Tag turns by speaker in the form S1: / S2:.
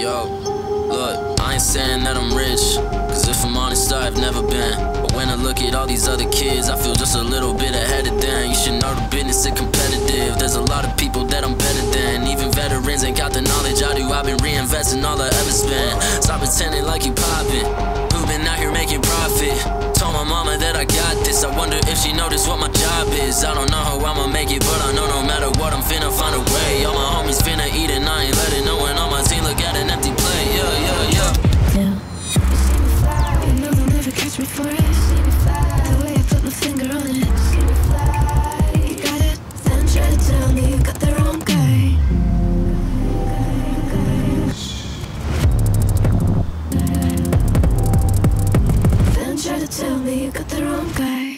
S1: Yo, look, I ain't saying that I'm rich, cause if I'm honest, I've never been. But when I look at all these other kids, I feel just a little bit ahead of them. You should know the business is competitive. There's a lot of people that I'm better than. Even veterans ain't got the knowledge I do. I've been reinvesting all I ever spent. Stop pretending like you poppin'. Who been out here making profit? Told my mama that I got this. I wonder if she noticed what my job is. I don't know Tell me you got the wrong guy